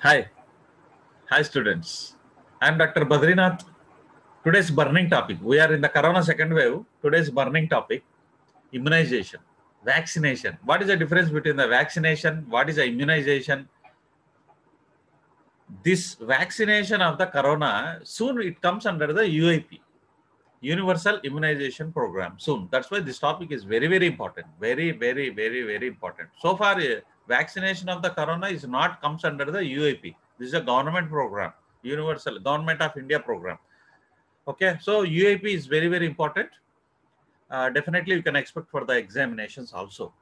Hi. Hi, students. I am Dr. Badrinath. Today's burning topic. We are in the corona second wave. Today's burning topic immunization, vaccination. What is the difference between the vaccination? What is the immunization? This vaccination of the corona soon it comes under the UIP, Universal Immunization Program. Soon. That's why this topic is very, very important. Very, very, very, very important. So far, vaccination of the corona is not comes under the UIP. This is a government program, Universal Government of India program. Okay, so UIP is very, very important. Uh, definitely, you can expect for the examinations also.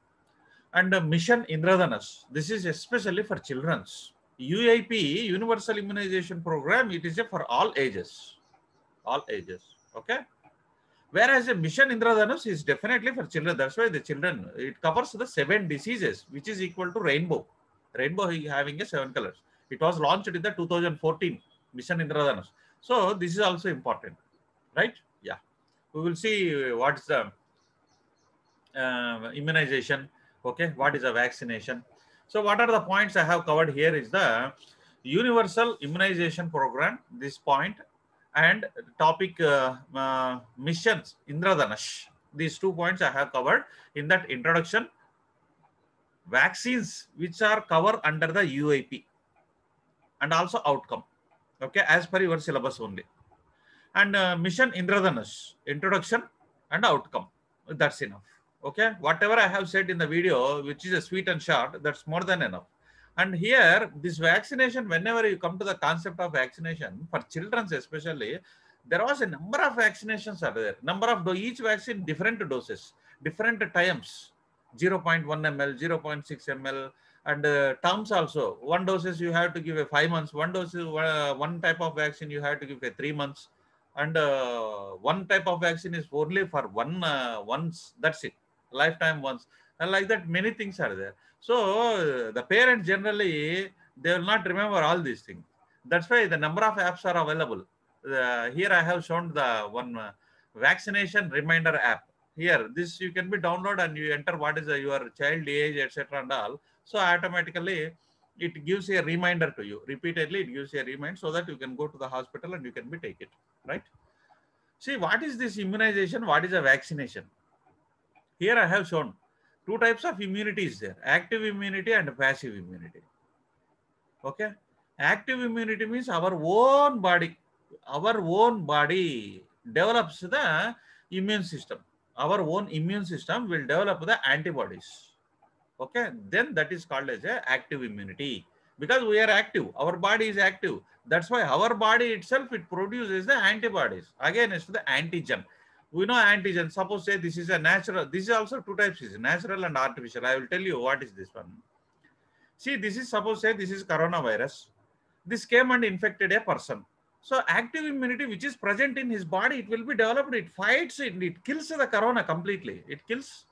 And uh, Mission Indradhanush. This is especially for children's. UIP, Universal Immunization Program, it is for all ages. All ages. Okay. Whereas a Mission Indradhanush is definitely for children. That's why the children, it covers the seven diseases, which is equal to rainbow. Rainbow having a seven colors. It was launched in the 2014 Mission Indradhanush. So this is also important, right? Yeah. We will see what is the uh, immunization. Okay. What is a vaccination? So what are the points I have covered here is the universal immunization program, this point and topic uh, uh, missions Indradhanush. These two points I have covered in that introduction. Vaccines which are covered under the UIP and also outcome. Okay, as per your syllabus only. And uh, mission Indradhanush, introduction and outcome. That's enough. Okay, whatever I have said in the video, which is a sweet and short, that's more than enough. And here, this vaccination, whenever you come to the concept of vaccination, for children especially, there was a number of vaccinations are there. Number of each vaccine, different doses, different times, 0.1 ml, 0.6 ml, and uh, terms also. One doses you have to give a five months. One dose, uh, one type of vaccine you have to give a three months, and uh, one type of vaccine is only for one once. That's it, lifetime once. And like that, many things are there. So the parents generally they will not remember all these things. That's why the number of apps are available. Uh, here I have shown the one uh, vaccination reminder app. Here, this you can be download and you enter what is the, your child age, etc. and all. So automatically it gives a reminder to you. Repeatedly, it gives a reminder so that you can go to the hospital and you can be take it. Right? See, what is this immunization? What is a vaccination? Here I have shown two types of immunity is there active immunity and passive immunity. Okay? Active immunity means our own body our own body develops the immune system. Our own immune system will develop the antibodies. Okay? Then that is called as a active immunity. Because we are active our body is active. That's why our body itself it produces the antibodies again it's the antigen we know antigen. Suppose say this is a natural. This is also two types: is natural and artificial. I will tell you what is this one. See, this is suppose say this is coronavirus. This came and infected a person. So active immunity, which is present in his body, it will be developed. It fights it. It kills the corona completely. It kills.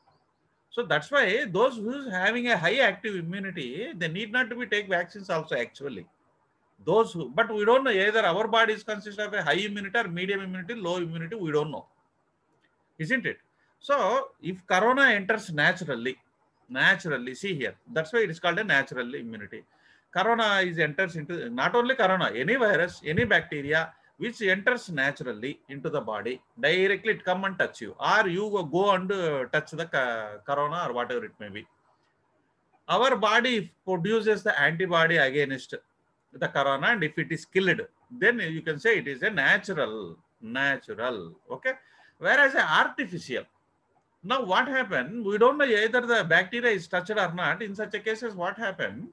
So that's why those who's having a high active immunity, they need not to be take vaccines also actually. Those who, but we don't know either our bodies consist of a high immunity or medium immunity, low immunity. We don't know isn't it? So if corona enters naturally, naturally, see here, that's why it is called a natural immunity. Corona is enters into not only corona, any virus, any bacteria which enters naturally into the body, directly it come and touch you, or you go and uh, touch the corona or whatever it may be. Our body produces the antibody against the corona, and if it is killed, then you can say it is a natural, natural. Okay whereas artificial. Now what happened? We don't know either the bacteria is touched or not. In such a cases, what happened?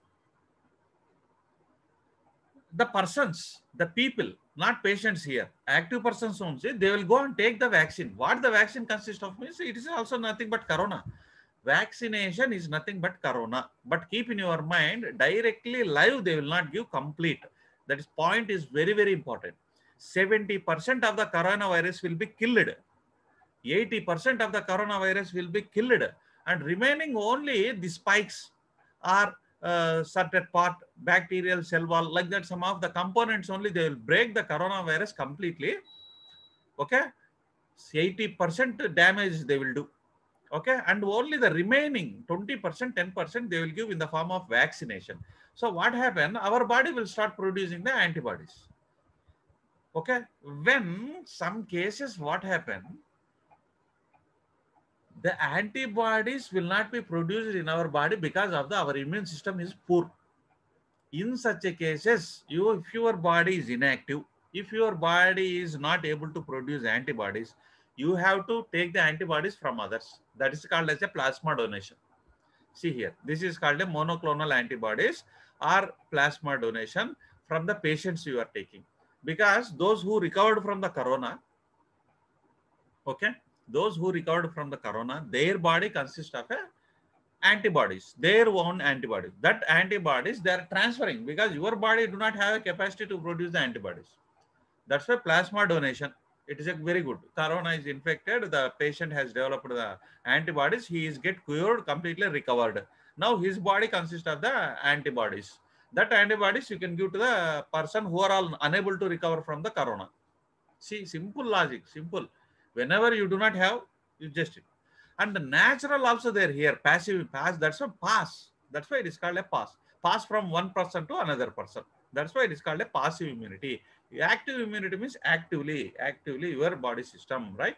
The persons, the people, not patients here, active persons only, they will go and take the vaccine. What the vaccine consists of means it is also nothing but corona. Vaccination is nothing but corona. But keep in your mind, directly live, they will not give complete. That is point is very, very important. 70% of the coronavirus will be killed 80% of the coronavirus will be killed and remaining only the spikes are uh, certain part bacterial cell wall like that some of the components only they will break the coronavirus completely okay 80% damage they will do okay and only the remaining 20% 10% they will give in the form of vaccination So what happened? Our body will start producing the antibodies. Okay. When some cases, what happened? The antibodies will not be produced in our body because of the our immune system is poor. In such a cases, you if your body is inactive, if your body is not able to produce antibodies, you have to take the antibodies from others. That is called as a plasma donation. See here, this is called a monoclonal antibodies or plasma donation from the patients you are taking. Because those who recovered from the corona, okay, those who recovered from the corona, their body consists of antibodies, their own antibodies. That antibodies they are transferring because your body do not have a capacity to produce the antibodies. That's why plasma donation. It is a very good. Corona is infected. The patient has developed the antibodies. He is get cured, completely recovered. Now his body consists of the antibodies. That antibodies you can give to the person who are all unable to recover from the corona. See, simple logic, simple. Whenever you do not have, you just and the natural also they're here passive pass that's a pass that's why it is called a pass. Pass from one person to another person. That's why it is called a passive immunity. Active immunity means actively actively your body system right?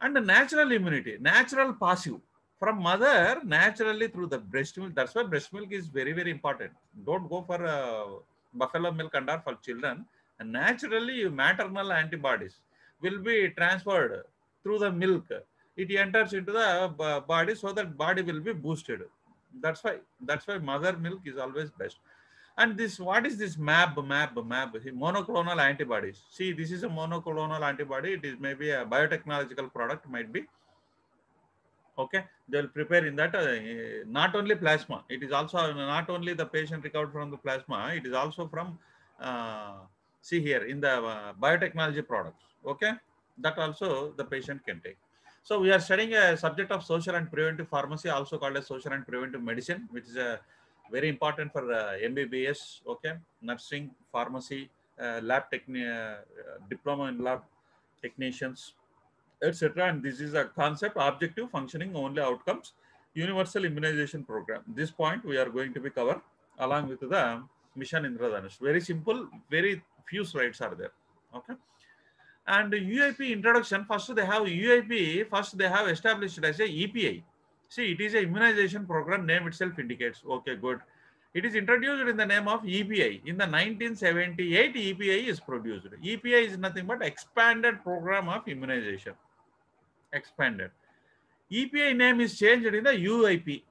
And the natural immunity natural passive. From mother naturally through the breast milk that's why breast milk is very very important. Don't go for uh, buffalo milk and all for children. And naturally maternal antibodies will be transferred through the milk. It enters into the body so that body will be boosted. That's why that's why mother milk is always best. And this what is this mab mab mab? Monoclonal antibodies. See this is a monoclonal antibody. It is maybe a biotechnological product might be. Okay? They'll prepare in that uh, not only plasma. It is also not only the patient recovered from the plasma it is also from uh, see here in the uh, biotechnology products okay that also the patient can take so we are studying a subject of social and preventive pharmacy, also called as social and preventive medicine, which is a very important for uh, MBBS, okay, nursing, pharmacy, uh, lab techni uh, diploma in lab technicians, etc. And this is a concept, objective, functioning, only outcomes, universal immunization program. This point we are going to be covered along with the mission Indradhanush. Very simple, very few slides are there, okay. And UIP introduction, first they have UIP, first they have established as a EPI. See, it is a immunization program, name itself indicates. Okay, good. It is introduced in the name of EPI. In the 1978, EPI is produced. EPI is nothing but expanded program of immunization. Expanded. EPI name is changed in the UIP,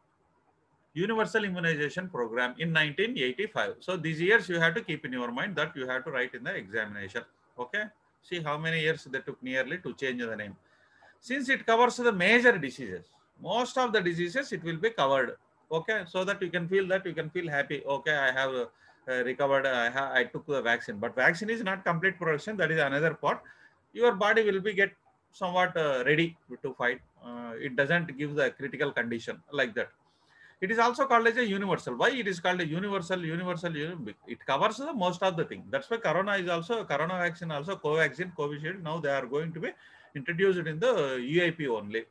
Universal Immunization Program in 1985. So these years you have to keep in your mind that you have to write in the examination. Okay. See how many years they took nearly to change the name. Since it covers the major diseases, most of the diseases it will be covered. Okay, so that you can feel that you can feel happy. Okay, I have uh, recovered. I, ha I took the vaccine, but vaccine is not complete protection. That is another part. Your body will be get somewhat uh, ready to fight. Uh, it doesn't give the critical condition like that. It is also called as a universal. Why it is called a universal? Universal, it covers the most of the thing. That's why Corona is also Corona vaccine, also Covaxin, Covishield. Now they are going to be introduced in the UIP only,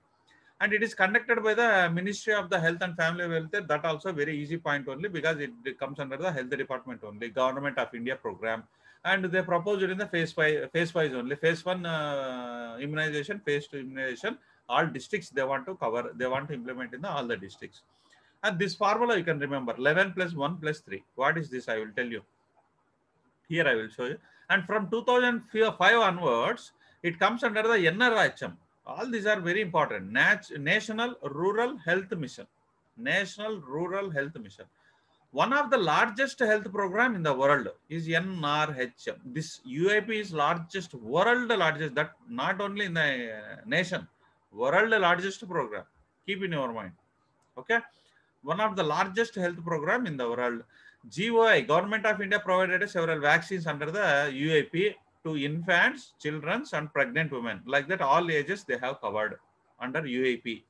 and it is conducted by the Ministry of the Health and Family Welfare. That also very easy point only because it comes under the Health Department only, Government of India program, and they proposed it in the phase five, phase wise only. Phase one uh, immunization, phase two immunization. All districts they want to cover. They want to implement in the, all the districts. And this formula you can remember 11 plus 1 plus 3. What is this? I will tell you. Here I will show you. And from 2005 onwards, it comes under the NRHM. All these are very important. Nat National Rural Health Mission. National Rural Health Mission. One of the largest health program in the world is NRHM. This UIP is largest, world largest, that not only in the nation, world largest program. Keep in your mind. Okay one of the largest health program in the world. GOI, Government of India provided several vaccines under the UIP to infants, children and pregnant women. Like that, all ages they have covered under UIP.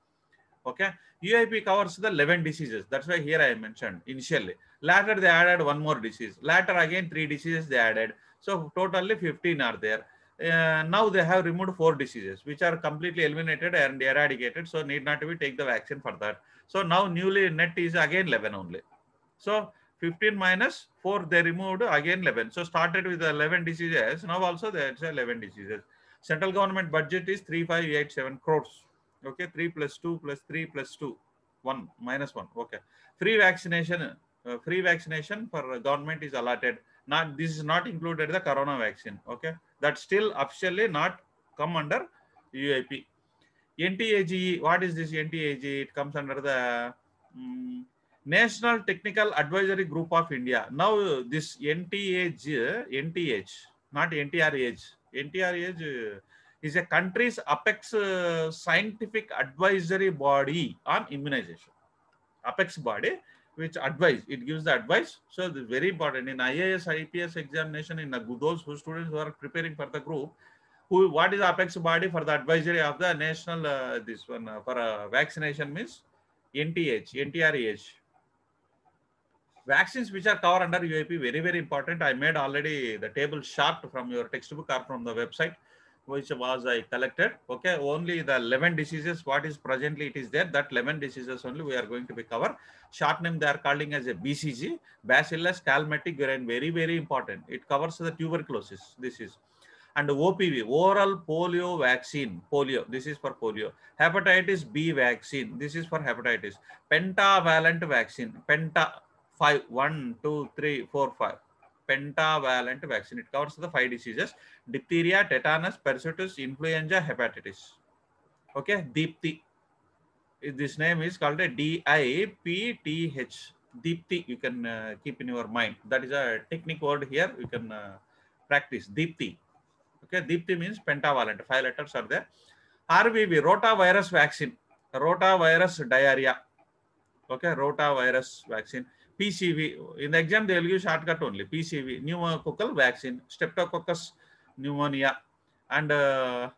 Okay. UIP covers the 11 diseases. That's why here I mentioned initially. Later they added one more disease. Later again three diseases they added. So totally 15 are there. Uh, now they have removed four diseases which are completely eliminated and eradicated. So need not to be take the vaccine for that. So now newly net is again 11 only. So 15 minus 4, they removed again 11. So started with 11 diseases. Now also there's 11 diseases. Central government budget is 3587 crores. Okay, 3 plus 2 plus 3 plus 2, 1 minus 1. Okay. Free vaccination, uh, free vaccination for government is allotted. Not this is not included the corona vaccine. Okay, that still officially not come under UIP. NTAGE, what is this NTAGE? It comes under the um, National Technical Advisory Group of India. Now this NTAGE, NTH, not NTRAGE. NTRAGE is a country's apex uh, scientific advisory body on immunization. Apex body which advise it gives the advice so this is very important in ias ips examination in the, those who students who are preparing for the group who what is apex body for the advisory of the national uh, this one uh, for uh, vaccination means nth ntreh vaccines which are covered under uip very very important i made already the table chart from your textbook or from the website which was I collected. Okay, only the 11 diseases, what is presently it is there, that 11 diseases only we are going to be covered. Short name they are calling as a BCG, Bacillus calmette guerin, very, very important. It covers the tuberculosis, this is. And OPV, oral polio vaccine, polio, this is for polio. Hepatitis B vaccine, this is for hepatitis. Pentavalent vaccine, penta, five, one, two, three, four, five pentavalent vaccine. It covers the five diseases diphtheria, tetanus, pertussis, influenza, hepatitis. Okay, Deepthi. This name is called a D I P T H. Deepthi, you can uh, keep in your mind. That is a technique word here. You can uh, practice Deepthi. Okay, Dipti means pentavalent. Five letters are there. RVV, rotavirus vaccine. Rotavirus diarrhea. Okay, rotavirus vaccine. PCV. In the exam, they will give shortcut only. PCV, pneumococcal vaccine, streptococcus pneumonia, and uh,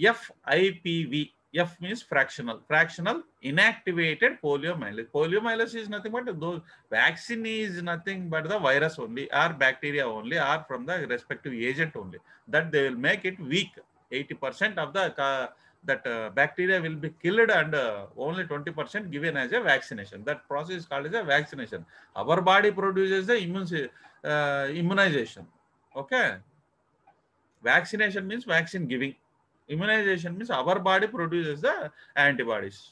FIPV. F means fractional. Fractional inactivated poliomyelitis. Poliomyelitis is nothing but those vaccine is nothing but the virus only, or bacteria only, or from the respective agent only. That they will make it weak. 80% of the uh, that uh, bacteria will be killed and uh, only 20% given as a vaccination. That process is called as a vaccination. Our body produces the immune uh, immunization. Okay. Vaccination means vaccine giving. Immunization means our body produces the antibodies.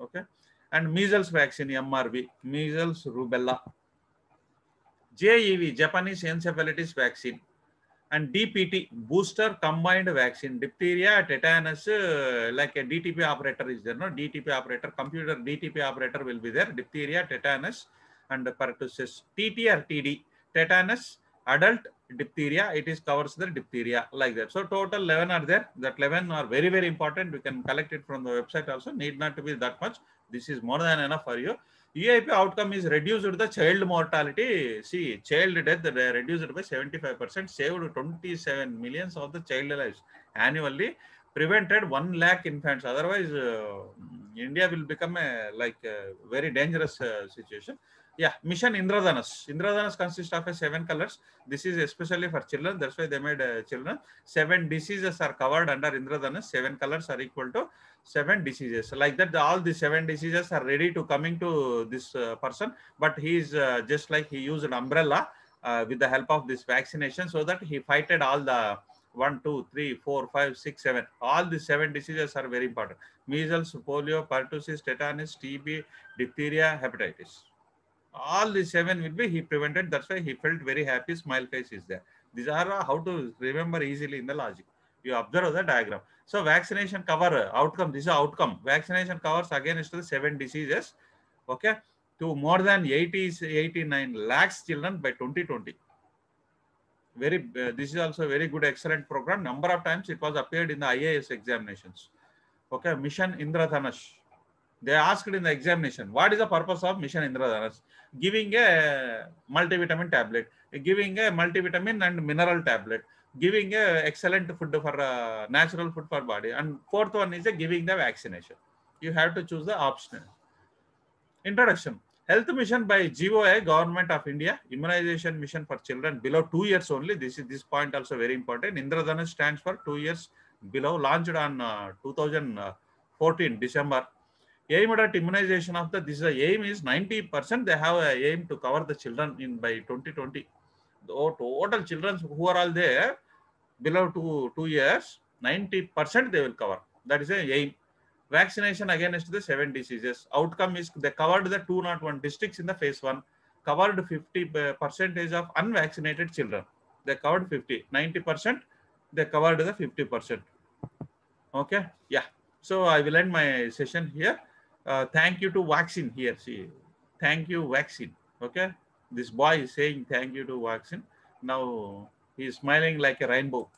Okay. And measles vaccine, MRV, measles, rubella. JEV, Japanese encephalitis vaccine and DPT booster combined vaccine diphtheria tetanus uh, like a DTP operator is there no DTP operator computer DTP operator will be there diphtheria tetanus and pertussis TT TD tetanus adult diphtheria it is covers the diphtheria like that so total 11 are there that 11 are very very important we can collect it from the website also need not to be that much this is more than enough for you EIP outcome is reduced the child mortality. See, child death reduced by 75%, saved 27 millions of the child lives annually, prevented 1 lakh infants. Otherwise, uh, India will become a like a very dangerous uh, situation. Yeah, Mission Indradhanush. Indradhanush consists of a seven colors. This is especially for children. That's why they made uh, children. Seven diseases are covered under Indradhanush. Seven colors are equal to seven diseases like that all the seven diseases are ready to coming to this uh, person but he is uh, just like he used an umbrella uh, with the help of this vaccination so that he fighted all the one two three four five six seven all the seven diseases are very important measles polio pertussis tetanus tb diphtheria hepatitis all the seven will be he prevented that's why he felt very happy smile face is there these are how to remember easily in the logic you observe the diagram so vaccination cover outcome, this is outcome. Vaccination covers against the seven diseases, okay, to more than 80, 89 lakhs children by 2020. Very, uh, this is also very good, excellent program. Number of times it was appeared in the IAS examinations. Okay, Mission indra Indradhanush. They asked in the examination, what is the purpose of Mission Indradhanush? Giving a multivitamin tablet, giving a multivitamin and mineral tablet giving a excellent food for uh, natural food for body. And fourth one is a giving the vaccination. You have to choose the option. Introduction. Health mission by GOI government of india. Immunization mission for children below 2 years only. This is this point also very important. Indradhanush stands for 2 years below launched on uh, 2014 december aimed at immunization of the this is the aim is 90 percent they have a aim to cover the children in by 2020 the total children who are all there below two two years 90 percent they will cover. That is a aim. Vaccination against the seven diseases. Outcome is they covered the 201 districts in the phase one covered 50 percentage of unvaccinated children. They covered 50 90 percent they covered the 50 percent. Okay? Yeah. So i will end my session here uh, thank you to vaccine here see. Thank you vaccine. Okay? This boy is saying thank you to vaccine. Now he is smiling like a rainbow